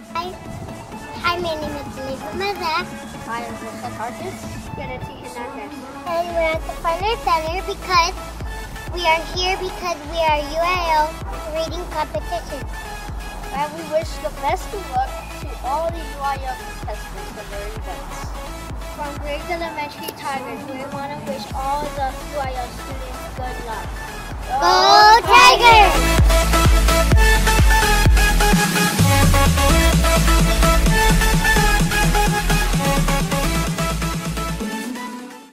Hi, hi, my name is Melissa. Hi, I am Joseph Artis. And we're at the Finer Center because we are here because we are UIL reading competition. And we wish the best of luck to all the UIL contestants for their events. From Griggs Elementary Tigers, we want to wish all the UIL students good luck.